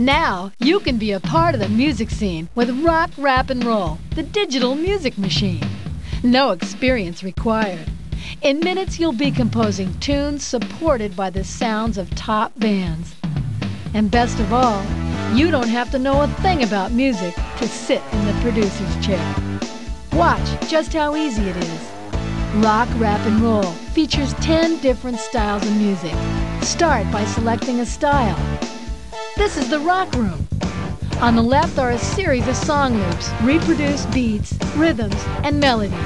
Now you can be a part of the music scene with Rock, Rap, and Roll, the digital music machine. No experience required. In minutes, you'll be composing tunes supported by the sounds of top bands. And best of all, you don't have to know a thing about music to sit in the producer's chair. Watch just how easy it is. Rock, Rap, and Roll features 10 different styles of music. Start by selecting a style. This is the rock room. On the left are a series of song loops, reproduced beats, rhythms, and melodies.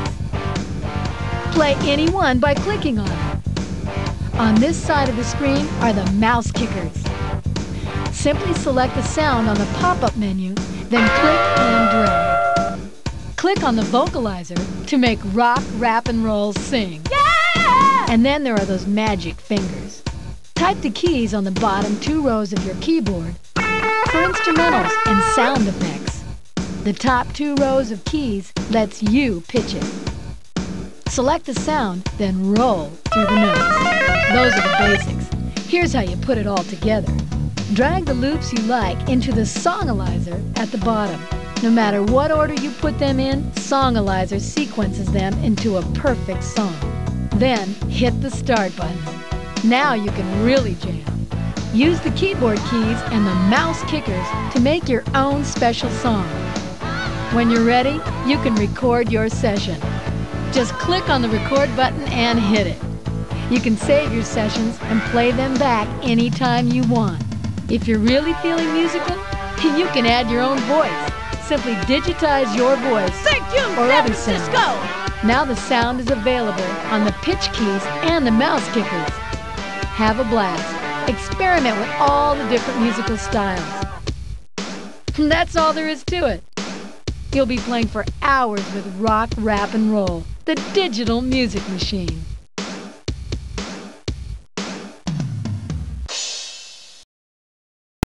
Play any one by clicking on it. On this side of the screen are the mouse kickers. Simply select the sound on the pop-up menu, then click and drag. Click on the vocalizer to make rock, rap, and roll sing. Yeah! And then there are those magic fingers. Type the keys on the bottom two rows of your keyboard for instrumentals and sound effects. The top two rows of keys lets you pitch it. Select the sound, then roll through the notes. Those are the basics. Here's how you put it all together. Drag the loops you like into the Songalizer at the bottom. No matter what order you put them in, Songalizer sequences them into a perfect song. Then hit the start button. Now you can really jam. Use the keyboard keys and the mouse kickers to make your own special song. When you're ready, you can record your session. Just click on the record button and hit it. You can save your sessions and play them back anytime you want. If you're really feeling musical, you can add your own voice. Simply digitize your voice Thank you, or San other sound. Now the sound is available on the pitch keys and the mouse kickers. Have a blast. Experiment with all the different musical styles. That's all there is to it. You'll be playing for hours with rock, rap, and roll, the digital music machine.